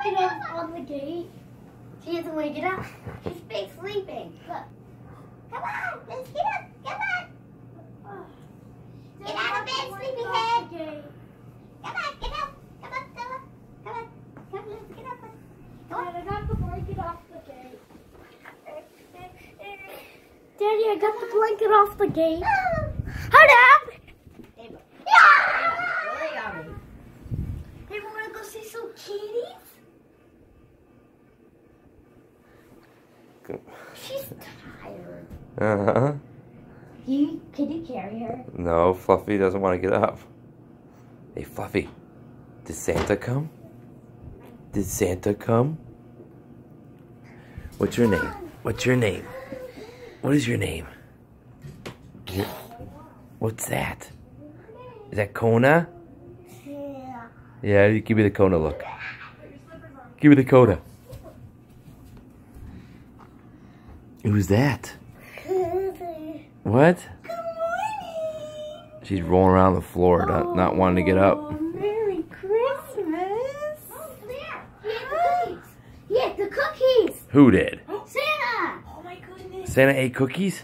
knocking on, on the gate. She doesn't want to get up. She's big sleeping. Look. Come on, let's get up. Come on. Get out of bed, sleepyhead. Come on, get up. Come on, come on. Come on. Come on, get up. Come on. I got the blanket off the gate. Daddy, I got the blanket off the gate. Hold up. Yeah. Hey, we want to go see some kitties? She's tired. Uh-huh. You, can you carry her? No, Fluffy doesn't want to get up. Hey, Fluffy, did Santa come? Did Santa come? What's your name? What's your name? What is your name? Your- what's that? Is that Kona? Yeah. Yeah, give me the Kona look. Give me the Kona. Who's that? What? She's rolling around the floor, not, not wanting to get up. Oh, Merry Christmas. Oh, there. He had the cookies. He had the cookies. Who did? Santa. Oh my goodness. Santa ate cookies?